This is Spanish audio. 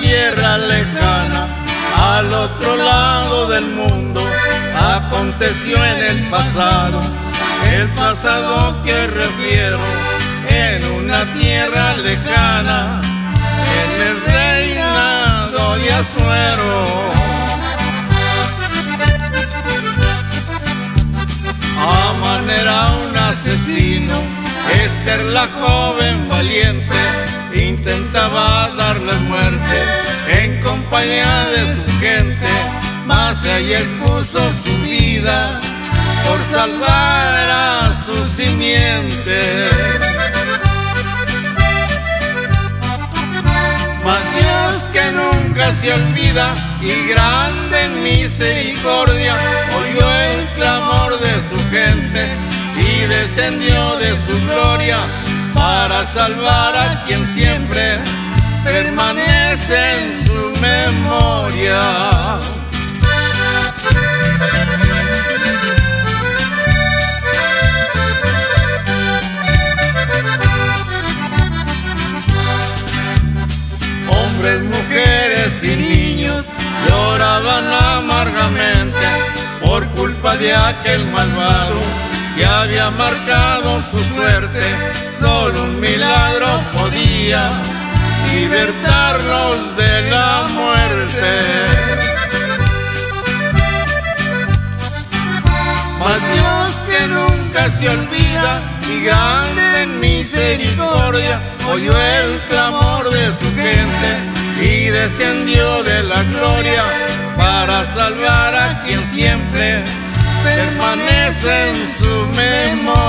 tierra lejana, al otro lado del mundo, aconteció en el pasado, el pasado que refiero, en una tierra lejana, en el reinado de Azuero. Aman era un asesino, Esther la joven valiente intentaba darle muerte en compañía de su gente, mas ella expuso su vida por salvar a su simiente. Mas Dios que nunca se olvida y grande en misericordia, oyó el clamor de su gente y descendió de su gloria para salvar a quien siempre permanece en su memoria. Hombres, mujeres y niños lloraban amargamente por culpa de aquel malvado que había marcado su suerte. Solo un milagro podía libertarlos de la muerte. Mas Dios que nunca se olvida y grande en misericordia, oyó el clamor de su gente y descendió de la gloria para salvar a quien siempre permanece en su.